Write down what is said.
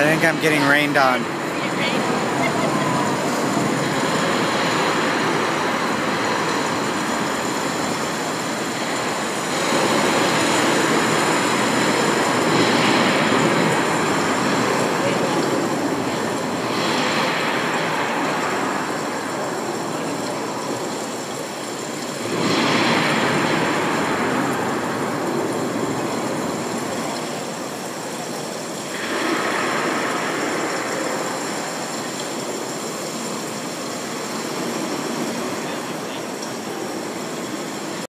I think I'm getting rained on.